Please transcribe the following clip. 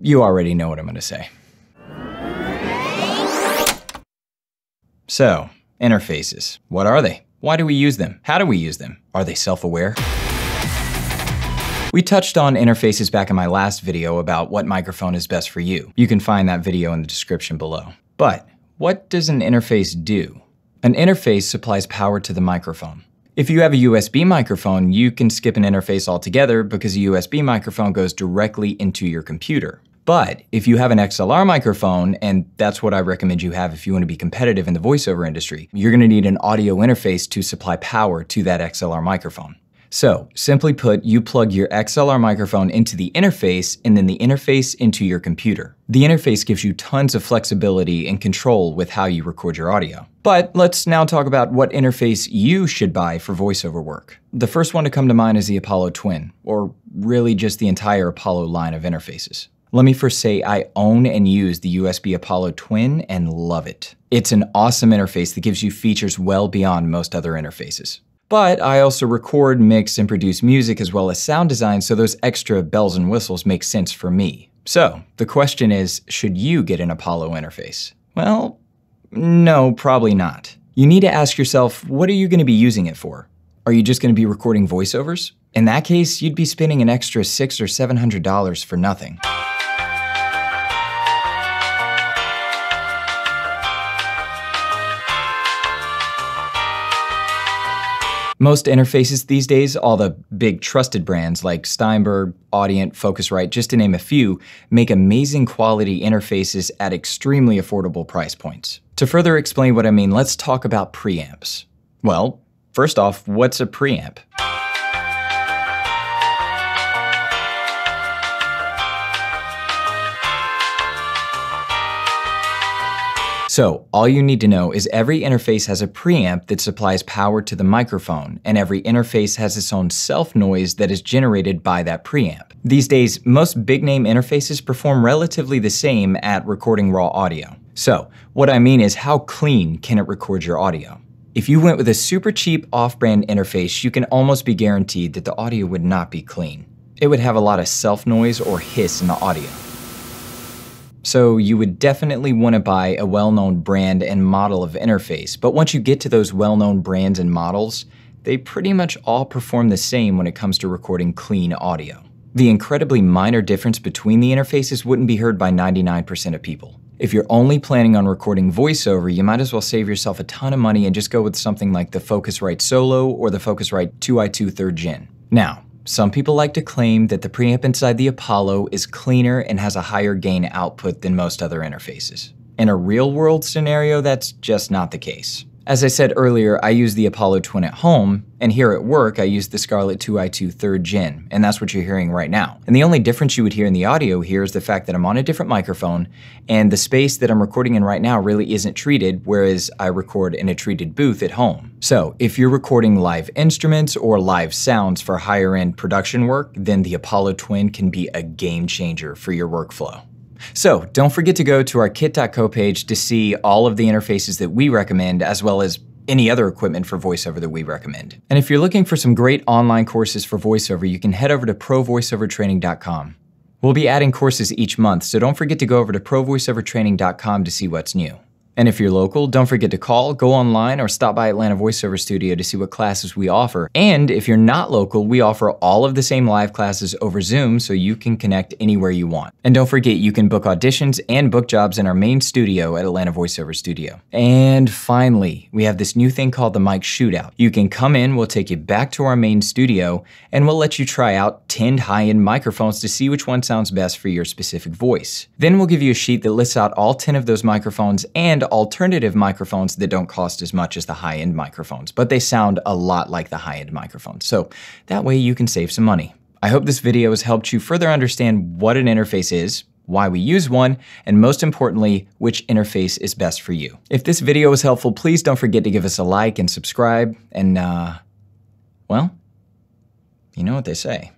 you already know what I'm going to say. So, interfaces. What are they? Why do we use them? How do we use them? Are they self-aware? We touched on interfaces back in my last video about what microphone is best for you. You can find that video in the description below. But what does an interface do? An interface supplies power to the microphone. If you have a USB microphone, you can skip an interface altogether because a USB microphone goes directly into your computer. But if you have an XLR microphone, and that's what I recommend you have if you want to be competitive in the voiceover industry, you're going to need an audio interface to supply power to that XLR microphone. So, simply put, you plug your XLR microphone into the interface and then the interface into your computer. The interface gives you tons of flexibility and control with how you record your audio. But let's now talk about what interface you should buy for voiceover work. The first one to come to mind is the Apollo Twin, or really just the entire Apollo line of interfaces. Let me first say I own and use the USB Apollo Twin and love it. It's an awesome interface that gives you features well beyond most other interfaces. But I also record, mix, and produce music as well as sound design, so those extra bells and whistles make sense for me. So, the question is, should you get an Apollo interface? Well, no, probably not. You need to ask yourself, what are you going to be using it for? Are you just going to be recording voiceovers? In that case, you'd be spending an extra six or seven hundred dollars for nothing. Most interfaces these days, all the big trusted brands like Steinberg, Audient, Focusrite, just to name a few, make amazing quality interfaces at extremely affordable price points. To further explain what I mean, let's talk about preamps. Well, first off, what's a preamp? So, all you need to know is every interface has a preamp that supplies power to the microphone, and every interface has its own self noise that is generated by that preamp. These days, most big name interfaces perform relatively the same at recording raw audio. So, what I mean is how clean can it record your audio? If you went with a super cheap off brand interface, you can almost be guaranteed that the audio would not be clean. It would have a lot of self noise or hiss in the audio. So you would definitely want to buy a well-known brand and model of interface, but once you get to those well-known brands and models, they pretty much all perform the same when it comes to recording clean audio. The incredibly minor difference between the interfaces wouldn't be heard by 99% of people. If you're only planning on recording voiceover, you might as well save yourself a ton of money and just go with something like the Focusrite Solo or the Focusrite 2i2 3rd Gen. Now, some people like to claim that the preamp inside the Apollo is cleaner and has a higher gain output than most other interfaces. In a real world scenario, that's just not the case. As I said earlier, I use the Apollo Twin at home, and here at work I use the Scarlett 2i2 3rd Gen, and that's what you're hearing right now. And the only difference you would hear in the audio here is the fact that I'm on a different microphone, and the space that I'm recording in right now really isn't treated, whereas I record in a treated booth at home. So, if you're recording live instruments or live sounds for higher end production work, then the Apollo Twin can be a game changer for your workflow. So don't forget to go to our kit.co page to see all of the interfaces that we recommend as well as any other equipment for voiceover that we recommend. And if you're looking for some great online courses for voiceover, you can head over to provoiceovertraining.com. We'll be adding courses each month, so don't forget to go over to provoiceovertraining.com to see what's new. And if you're local, don't forget to call, go online, or stop by Atlanta VoiceOver Studio to see what classes we offer. And if you're not local, we offer all of the same live classes over Zoom so you can connect anywhere you want. And don't forget, you can book auditions and book jobs in our main studio at Atlanta VoiceOver Studio. And finally, we have this new thing called the Mic Shootout. You can come in, we'll take you back to our main studio, and we'll let you try out 10 high-end microphones to see which one sounds best for your specific voice. Then we'll give you a sheet that lists out all 10 of those microphones and alternative microphones that don't cost as much as the high end microphones, but they sound a lot like the high end microphones. So that way you can save some money. I hope this video has helped you further understand what an interface is, why we use one, and most importantly, which interface is best for you. If this video was helpful, please don't forget to give us a like and subscribe, and uh, well, you know what they say.